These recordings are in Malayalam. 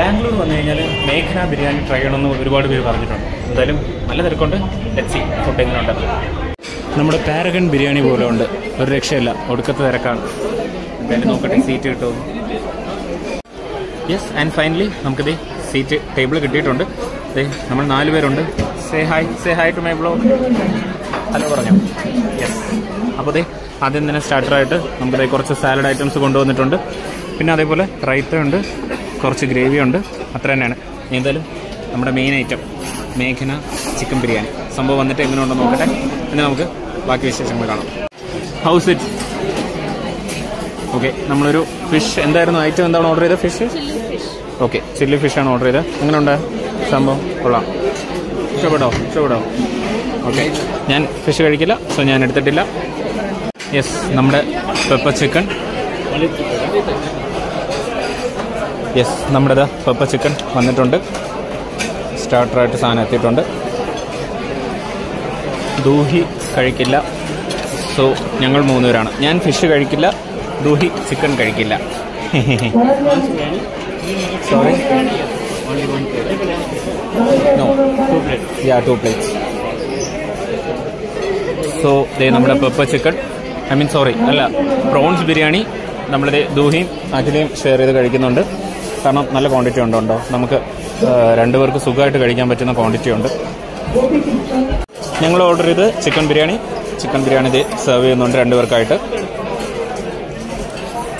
ബാംഗ്ലൂർ വന്നു കഴിഞ്ഞാൽ മേഘന ബിരിയാണി ട്രൈ ചെയ്യണമെന്ന് ഒരുപാട് പേര് പറഞ്ഞിട്ടുണ്ട്. എന്തായാലും നല്ല തിരക്കുണ്ട്. ലെറ്റ്സി ഫുഡ് എങ്ങനെ ഉണ്ട് നമ്മുടെ പാരഗൺ ബിരിയാണി പോലെ ഉണ്ട്. ഒരു രക്ഷയില്ല. ഒടുക്കത്തെ തിരക്കാണ്. എന്തായാലും നോക്കട്ടെ സീറ്റ് കിട്ടുമോ യെസ് ആൻഡ് ഫൈനലി നമുക്കിത് സീറ്റ് ടേബിൾ കിട്ടിയിട്ടുണ്ട്. നമ്മൾ നാല് പേരുണ്ട്. Say hi say hi to my blog hello പറഞ്ഞു. യെസ് അപ്പോൾ അതെ ആദ്യം തന്നെ സ്റ്റാർട്ടറായിട്ട് നമുക്കിത് കുറച്ച് സാലഡ് ഐറ്റംസ് കൊണ്ടുവന്നിട്ടുണ്ട്. പിന്നെ അതേപോലെ റൈത്ത ഉണ്ട്. കുറച്ച് ഗ്രേവി ഉണ്ട്. അത്ര തന്നെയാണ്. എന്തായാലും നമ്മുടെ മെയിൻ ഐറ്റം മേഘന ചിക്കൻ ബിരിയാണി. സംഭവം വന്നിട്ട് എങ്ങനെ ഉണ്ടോ നോക്കട്ടെ. പിന്നെ നമുക്ക് ബാക്കി വിശേഷങ്ങൾ കാണാം. ഹൗസ് ഇറ്റ് ഓക്കെ നമ്മളൊരു ഫിഷ് എന്തായിരുന്നു? ഐറ്റം എന്താണ് ഓർഡർ ചെയ്തത്? ഫിഷ് ഓക്കെ ചില്ലി ഫിഷാണ് ഓർഡർ ചെയ്തത്. എങ്ങനെയുണ്ട് സംഭവം? കൊള്ളാം. ഇഷ്ടപ്പെട്ടോ? ഇഷ്ടപ്പെട്ടോ? ഓക്കെ ഞാൻ ഫിഷ് കഴിക്കില്ല സോ ഞാൻ എടുത്തിട്ടില്ല. യെസ് നമ്മുടെ പെപ്പർ ചിക്കൻ യെസ് നമ്മുടെ പപ്പ ചിക്കൻ വന്നിട്ടുണ്ട്. സ്റ്റാർട്ടറായിട്ട് സാധനം എത്തിയിട്ടുണ്ട്. ദൂഹി കഴിക്കില്ല. സോ ഞങ്ങൾ മൂന്നുപേരാണ്. ഞാൻ ഫിഷ് കഴിക്കില്ല ദൂഹി ചിക്കൻ കഴിക്കില്ല. സോറി നോ യാ സോ ദേ നമ്മുടെ pepper chicken I mean sorry അല്ല പ്രോൺസ് ബിരിയാണി നമ്മളിത് ദൂഹിയും അഖിലയും ഷെയർ ചെയ്ത് കഴിക്കുന്നുണ്ട്. കാരണം നല്ല ക്വാണ്ടിറ്റി ഉണ്ടോ നമുക്ക് രണ്ടുപേർക്ക് സുഖമായിട്ട് കഴിക്കാൻ പറ്റുന്ന ക്വാണ്ടിറ്റി ഉണ്ട്. ഞങ്ങൾ ഓർഡർ ചെയ്ത് chicken biryani. Chicken biryani serve ചെയ്യുന്നുണ്ട് രണ്ടുപേർക്കായിട്ട്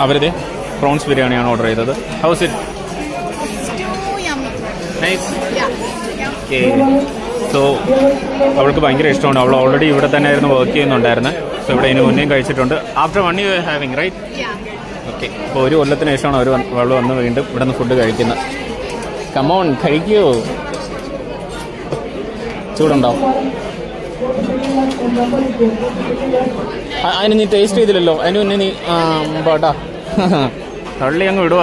അവരിത് പ്രോൺസ് ബിരിയാണിയാണ് ഓർഡർ ചെയ്തത്. ഹൗസ് ഇറ്റ് സോ അവൾക്ക് ഭയങ്കര ഇഷ്ടമാണ് അവൾ ഓൾറെഡി ഇവിടെ തന്നെ ആയിരുന്നു വർക്ക് ചെയ്യുന്നുണ്ടായിരുന്നത് സോ ഇവിടെ ഇതിന് മുന്നേയും കഴിച്ചിട്ടുണ്ട്. After one you having right okay. അപ്പോൾ ഒരു കൊല്ലത്തിന് ശേഷമാണ് അവർ അവൾ വന്ന് വീണ്ടും ഇവിടെ നിന്ന് ഫുഡ് കഴിക്കുന്നത്. കമോൺ കഴിക്കൂ. ചൂടുണ്ടാവും അതിന് നീ ടേസ്റ്റ് ചെയ്തില്ലല്ലോ. അതിന് മുന്നേ നീ പാട്ടാ തള്ളി അങ്ങ് വിടുക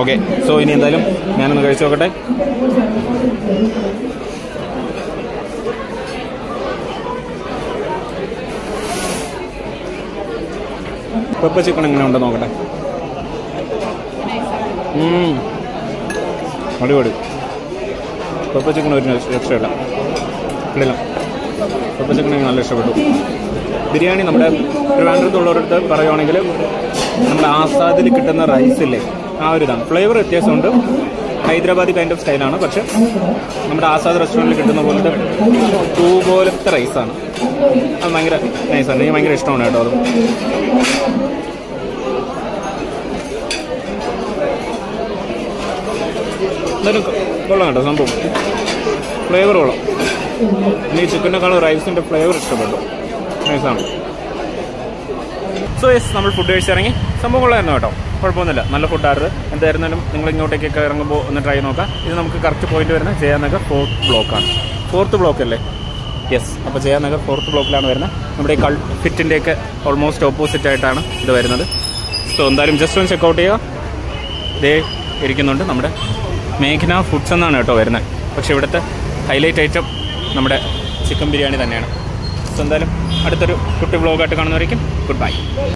ഓക്കെ. സോ ഇനി എന്തായാലും ഞാനൊന്ന് കഴിച്ചു നോക്കട്ടെ. പെപ്പ ചിക്കൻ എങ്ങനെ ഉണ്ടെന്ന് നോക്കട്ടെ. അടിപൊളി. പെപ്പർ ചിക്കൻ ഒരു രക്ഷയില്ല. ഇല്ല പെപ്പർ ചിക്കൻ എനിക്ക് നല്ല ഇഷ്ടപ്പെട്ടു. ബിരിയാണി നമ്മുടെ ട്രിവാൻഡ്രത്തുള്ളവരടുത്ത് പറയുവാണെങ്കിൽ നമ്മുടെ ആസാദിൽ കിട്ടുന്ന റൈസില്ലേ ആ ഒരു ഇതാണ്. ഫ്ലേവർ വ്യത്യാസമുണ്ട്. ഹൈദരാബാദി കൈൻഡ് ഓഫ് സ്റ്റൈലാണ് പക്ഷെ നമ്മുടെ ആസാദ് റെസ്റ്റോറന്റിൽ കിട്ടുന്ന പോലത്തെ ടൂ പോലത്തെ റൈസാണ് അത് ഭയങ്കര നൈസാണ് എനിക്ക് ഭയങ്കര ഇഷ്ടമാണ് കേട്ടോ അത്. എന്തായാലും കൊള്ളാം കേട്ടോ സംഭവം. ഫ്ലേവർ കൊള്ളാം. ഈ ചിക്കനേക്കാളും റൈസിന്റെ ഫ്ലേവർ ഇഷ്ടപ്പെട്ടു. നൈസാണ് സോ യെസ് നമ്മൾ ഫുഡ് കഴിച്ചിറങ്ങി സംഭവം കൊള്ളായിരുന്നു കേട്ടോ. കുഴപ്പമൊന്നുമില്ല. നല്ല ഫുഡായിരുന്നു എന്തായിരുന്നാലും നിങ്ങൾ ഇങ്ങോട്ടേക്കൊക്കെ ഇറങ്ങുമ്പോൾ ഒന്ന് ട്രൈ നോക്കാം. ഇത് നമുക്ക് കറക്റ്റ് പോയിന്റ് വരുന്നത് ജയാനഗർ ഫോർത്ത് ബ്ലോക്കാണ് ഫോർത്ത് ബ്ലോക്ക് അല്ലേ? യെസ് അപ്പോൾ ജയാനഗർ ഫോർത്ത് ബ്ലോക്കിലാണ് വരുന്നത്. നമ്മുടെ ഈ കൾ ഫിറ്റിന്റെയൊക്കെ ഓൾമോസ്റ്റ് ഓപ്പോസിറ്റ് ആയിട്ടാണ് ഇത് വരുന്നത്. സോ എന്തായാലും ജസ്റ്റ് ഒന്ന് ചെക്കൗട്ട് ചെയ്യുക. ഇതേ ഇരിക്കുന്നുണ്ട് നമ്മുടെ മേഘന ഫുഡ്സ് എന്നാണ് കേട്ടോ വരുന്നത്. പക്ഷേ ഇവിടുത്തെ ഹൈലൈറ്റ് ഐറ്റം നമ്മുടെ ചിക്കൻ ബിരിയാണി തന്നെയാണ്. സോ എന്തായാലും അടുത്തൊരു കുട്ടി ബ്ലോഗായിട്ട് കാണുന്നവരേക്കും ഗുഡ് ബൈ